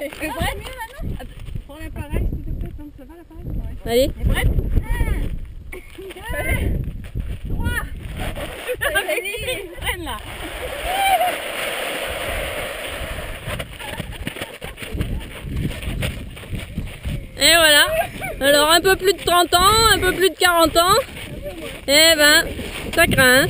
T'es prête ah, Prends l'appareil, s'il te plaît. Donc, ça va l'appareil Allez. T'es prête? 1, 2, 3. Vas-y, là. Et voilà. Alors un peu plus de 30 ans, un peu plus de 40 ans. Eh ben, ça craint. hein.